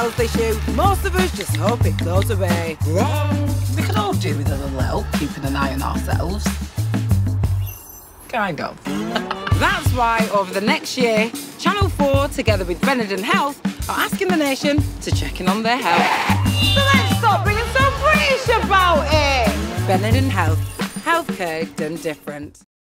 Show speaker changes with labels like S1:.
S1: health issue, most of us just hope it goes away.
S2: We can all do with a little help, keeping an eye on ourselves. Kind of.
S1: That's why, over the next year, Channel 4, together with Benenden Health, are asking the nation to check in on their health. So let's stop being so British about it! Benenden Health. Healthcare done different.